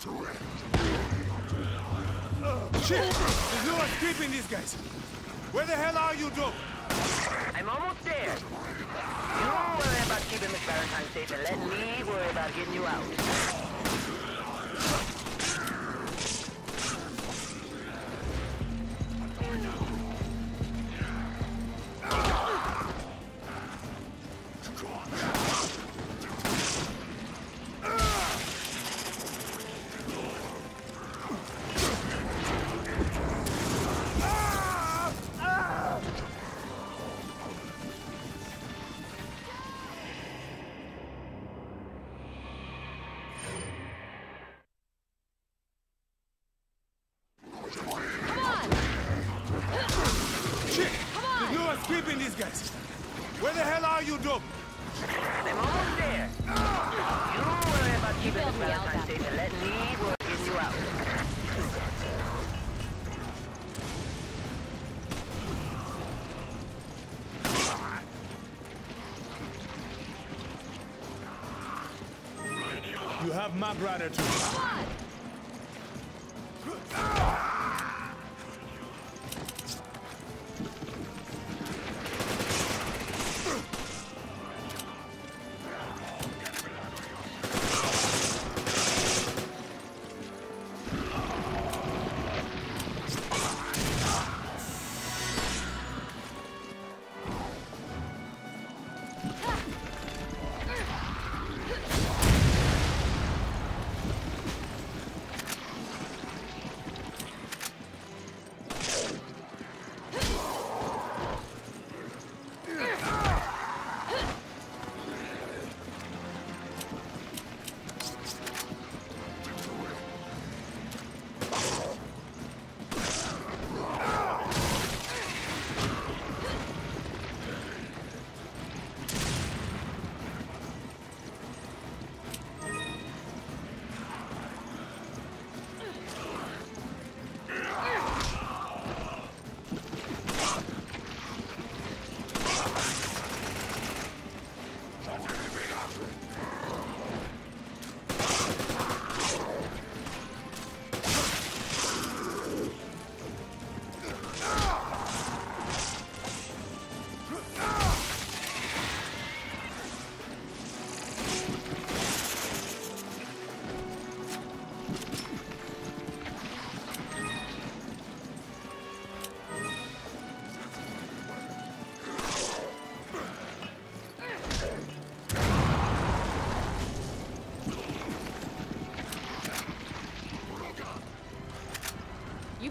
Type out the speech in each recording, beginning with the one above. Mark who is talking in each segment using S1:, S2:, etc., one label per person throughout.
S1: Shit! There's no escaping these guys! Where the hell are you, Doc?
S2: I'm almost there. You worry about keeping Miss Valentine safe and let me worry about getting you out.
S1: Have Mag Rider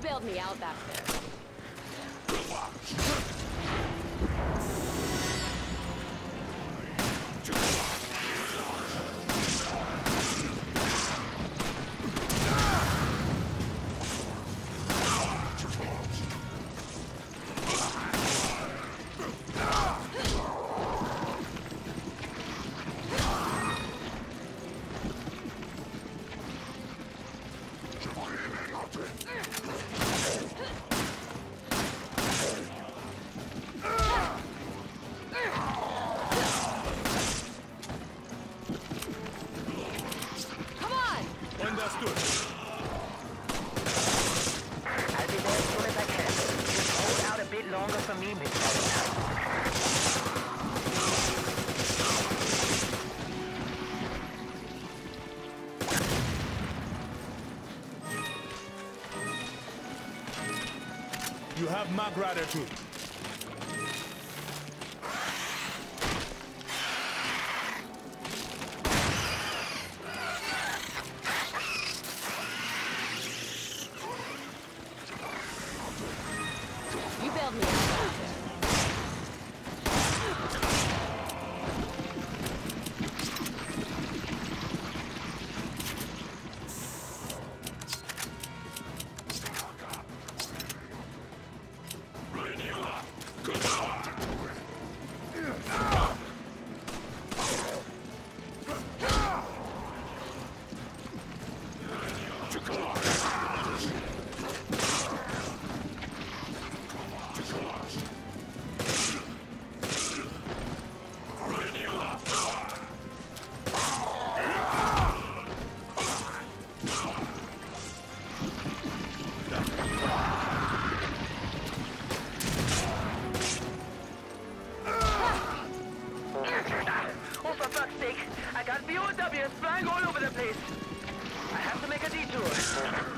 S3: bailed me out there.
S1: You have Rider too.
S2: Going all over the place. I have to make a detour.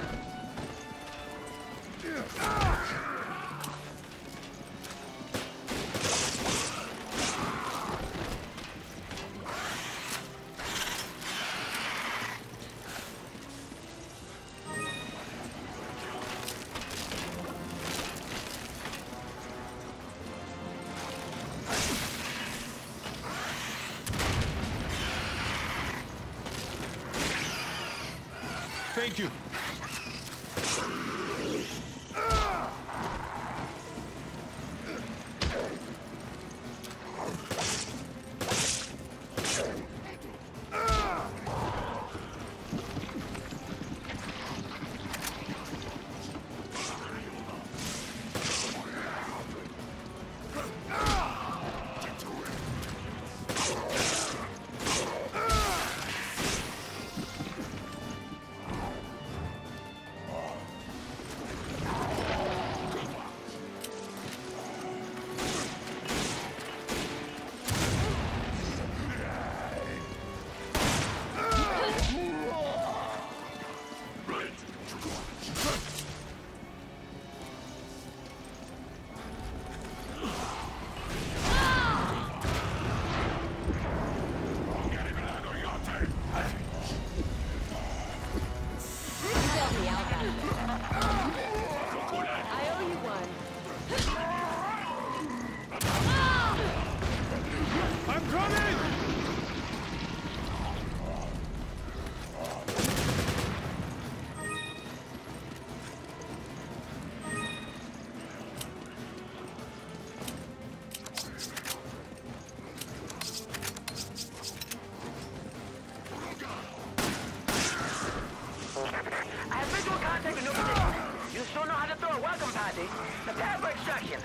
S2: Welcome party. Prepare for extraction.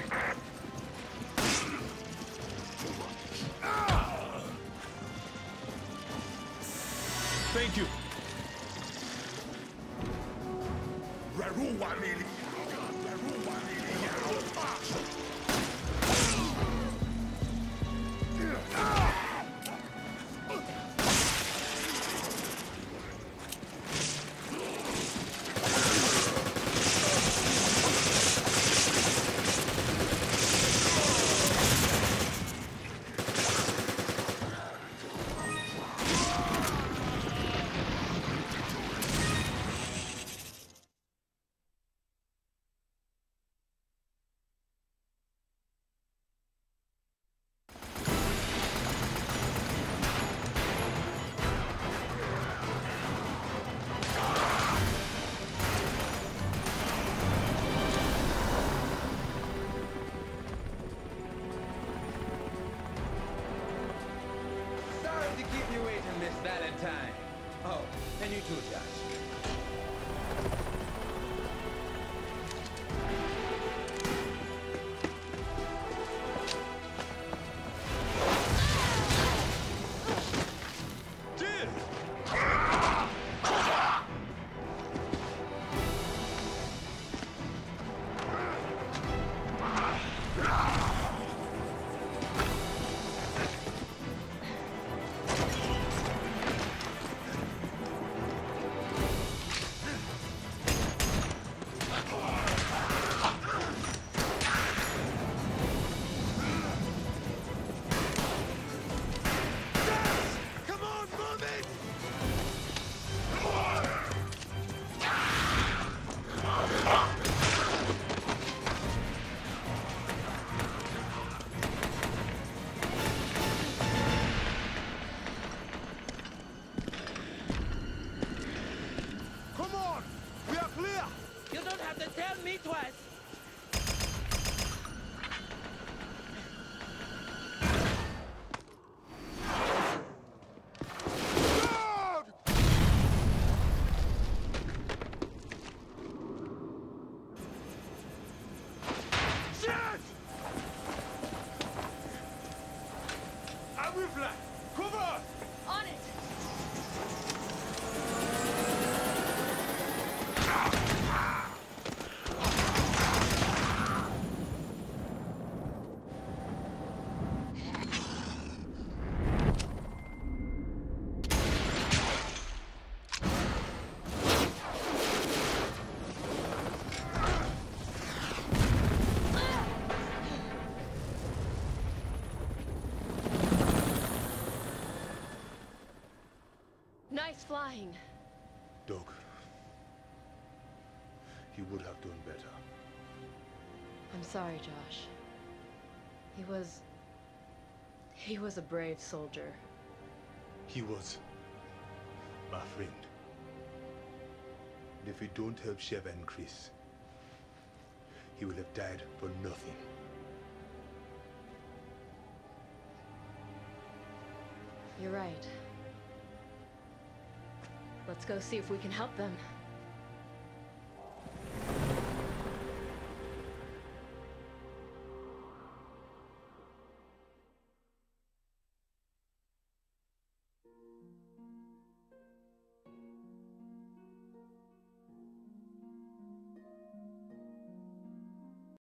S1: Thank you.
S4: Sorry Valentine. Oh, and you too, Josh.
S1: Clear!
S4: You don't have to tell me twice.
S1: Guard! Shit! I will fly! Cover!
S3: Flying.
S1: Doug. He would have done better.
S3: I'm sorry, Josh. He was. He was a brave soldier.
S1: He was my friend. And if we don't help Sheva and Chris, he will have died for nothing.
S3: You're right. Let's go see if we can help them.